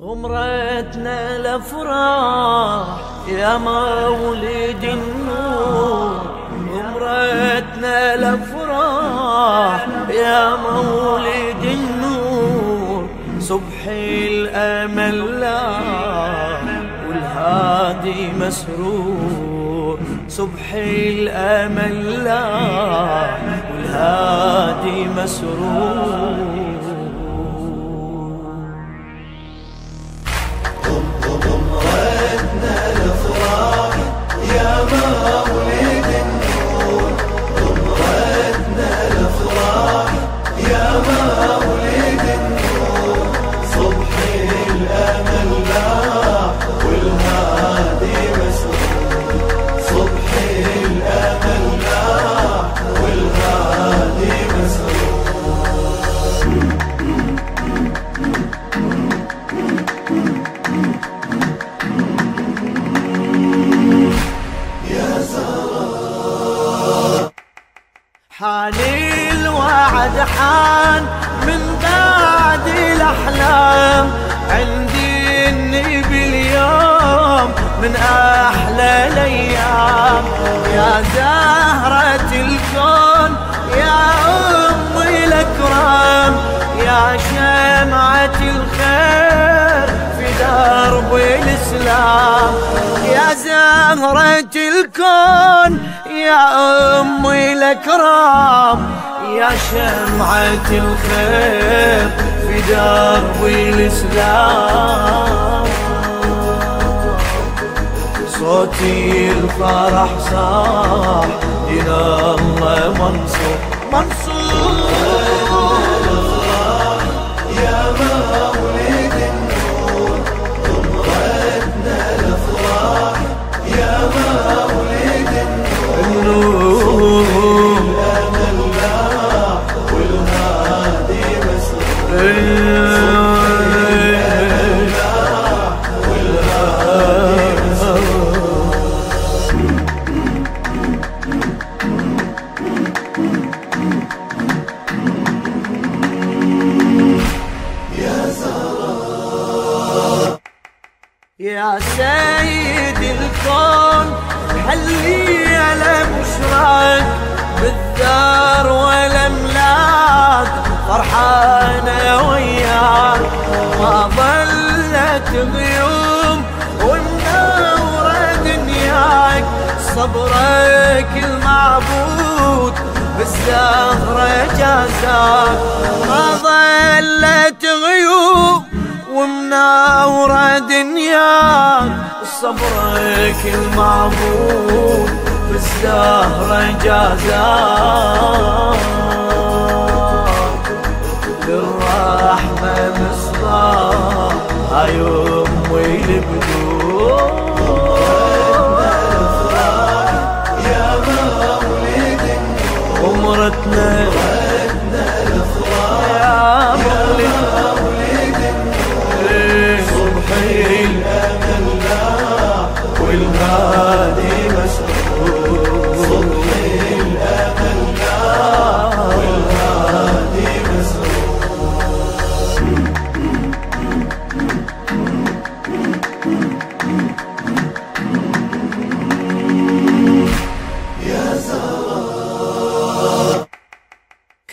غمرتنا الأفراح يا مولد النور. غمرتنا الأفراح يا مولد النور. صبح الأمل لا والهادي مسرور. صبح الأمل لا والهادي مسرور. الأحلام عندي النبي اليوم من أحلى الأيام. يا زهرة الكون يا أم الأكرام. يا شمعة الخير في درب الإسلام. يا زهرة الكون يا أمي الأكرام. يا شمعة الخير درب الإسلام صوتي الفرح صاح دين الله منصور. منصور. صبرك المعبود بالزهرة جازاك ما ظلت غيوم ومناورة دنياك صبرك المعبود بالزهرة جازاك للرحمة مصباح هاي أمي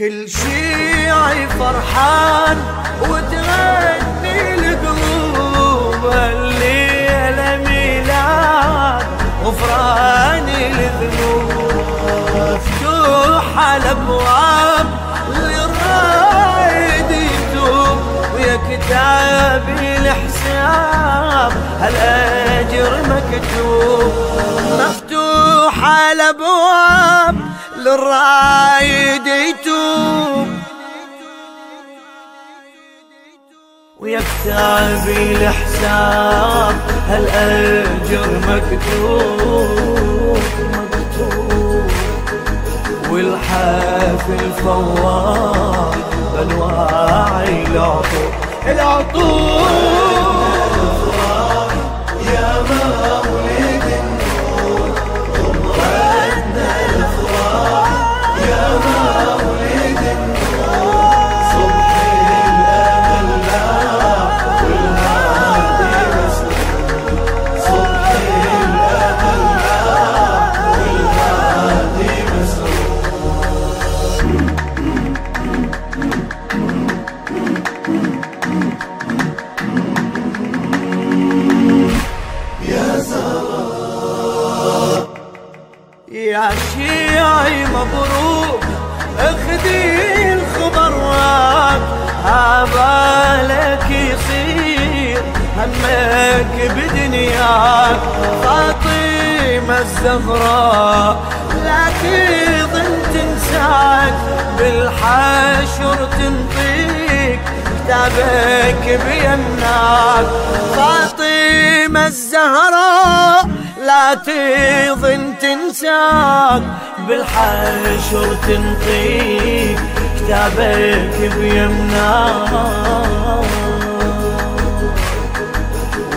كل شيعي فرحان وتغني القلوب الليلة ميلاد غفران الذنوب. مفتوحة الأبواب للرايد يتوب ويا كتابي الحساب هالأجر مكتوب. مفتوحة الأبواب للرايد يتوب. ويا كتابي الحساب هالأجر مكتوب مكتوب؟ والحافل فوار بنواعي العطور العطور مبروك. اخذي الخبر عبالك يصير. همك بدنياك. فاطمة الزهراء. لا تظن تنساك. بالحشر تنطيك. كتابك بيمناك. فاطمة الزهراء. لا تظن تنساك بالحشر تنطيك كتابك بيمناك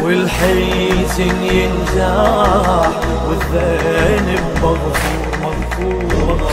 والحزن ينزاح والذنب مغفور مغفور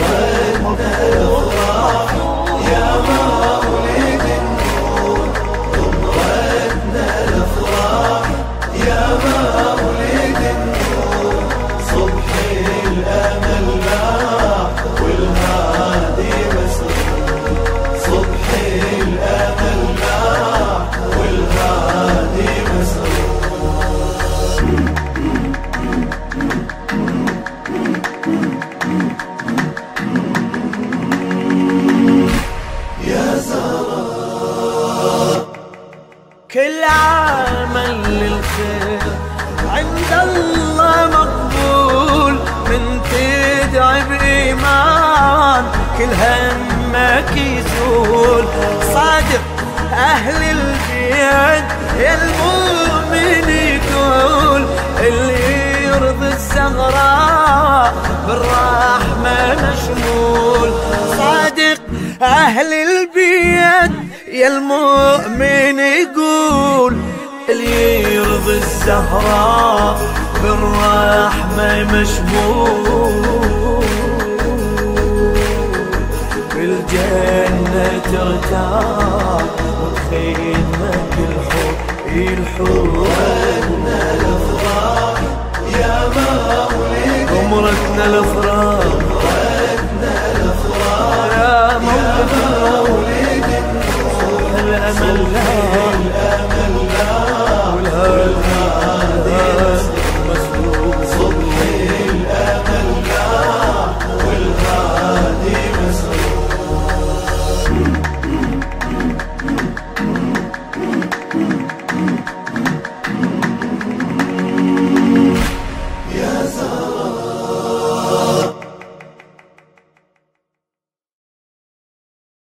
همك يزول صادق أهل البيت المؤمن يقول اللي يرضي الزهراء بالرحمة مشمول. صادق أهل البيت يا المؤمن يقول اللي يرضي الزهراء بالرحمة مشمول. بالجنة ترتاح وخيمك الحب الحب الأفراح. يا مولد عمرتنا الأفراح. يا مولد